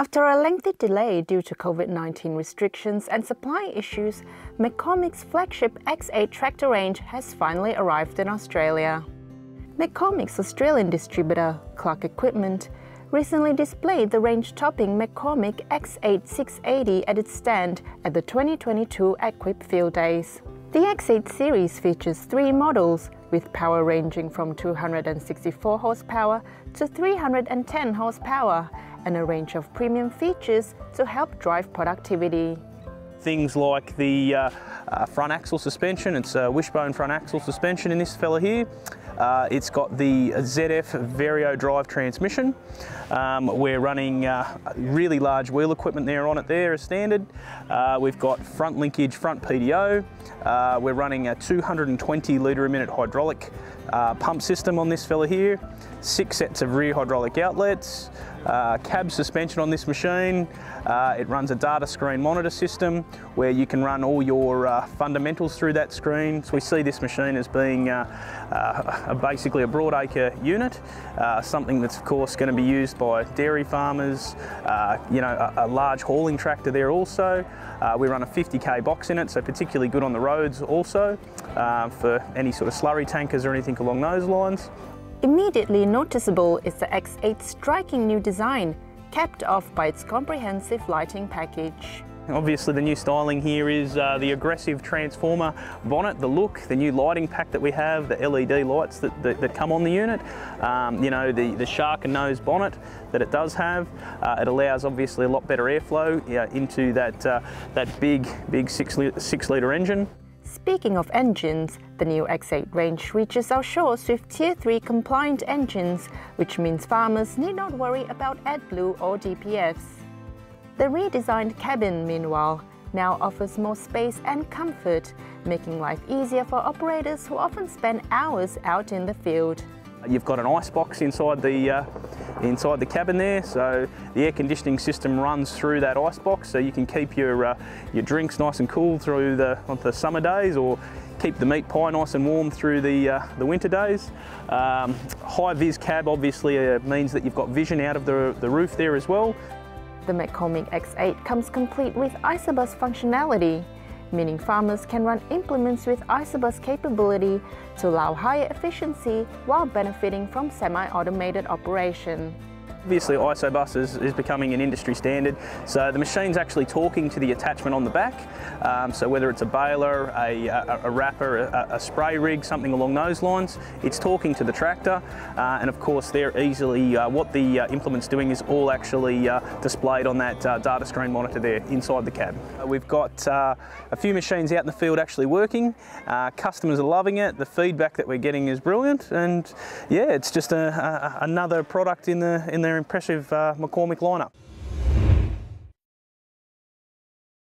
After a lengthy delay due to COVID-19 restrictions and supply issues, McCormick's flagship X8 tractor range has finally arrived in Australia. McCormick's Australian distributor, Clark Equipment, recently displayed the range-topping McCormick X8 680 at its stand at the 2022 AgQuip Field Days. The X8 series features three models with power ranging from 264 horsepower to 310 horsepower and a range of premium features to help drive productivity. Things like the uh, uh, front axle suspension, it's a wishbone front axle suspension in this fella here. Uh, it's got the ZF Vario drive transmission. Um, we're running uh, really large wheel equipment there on it there as standard. Uh, we've got front linkage, front PTO. Uh, we're running a 220 litre a minute hydraulic pump system on this fella here. Six sets of rear hydraulic outlets. Uh, cab suspension on this machine. Uh, it runs a data screen monitor system where you can run all your uh, fundamentals through that screen. So we see this machine as being uh, uh, basically a broadacre unit, uh, something that's of course going to be used by dairy farmers, you know, a, a, large hauling tractor there also. we run a 50k box in it, so particularly good on the roads also for any sort of slurry tankers or anything along those lines. Immediately noticeable is the X8's striking new design, capped off by its comprehensive lighting package. Obviously the new styling here is uh, the aggressive transformer bonnet, the look, the new lighting pack that we have, the LED lights that, that, that come on the unit, um, you know, the, the shark and nose bonnet that it does have. Uh, it allows obviously a lot better airflow into that, uh, that big, big six, six litre engine. Speaking of engines, the new X8 range reaches our shores with Tier 3 compliant engines, which means farmers need not worry about AdBlue or DPFs. The redesigned cabin, meanwhile, now offers more space and comfort, making life easier for operators who often spend hours out in the field. You've got an ice box inside the uh, inside the cabin there, so the air conditioning system runs through that ice box, so you can keep your uh, your drinks nice and cool through the the summer days, or keep the meat pie nice and warm through the uh, the winter days. Um, high vis cab obviously uh, means that you've got vision out of the the roof there as well. The McCormick X8 comes complete with Isobus functionality meaning farmers can run implements with Isobus capability to allow higher efficiency while benefiting from semi-automated operation. Obviously Isobus is, is, becoming an industry standard, so the machine's actually talking to the attachment on the back, um, so whether it's a baler, a, a, a wrapper, a, a, spray rig, something along those lines, it's talking to the tractor, uh, and of course they're easily, uh, what the uh, implement's doing is all actually uh, displayed on that uh, data screen monitor there inside the cab. Uh, we've got a few machines out in the field actually working, customers are loving it, the feedback that we're getting is brilliant, and yeah, it's just another product in the, in the their impressive uh, McCormick lineup.